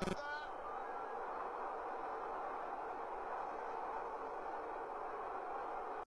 That's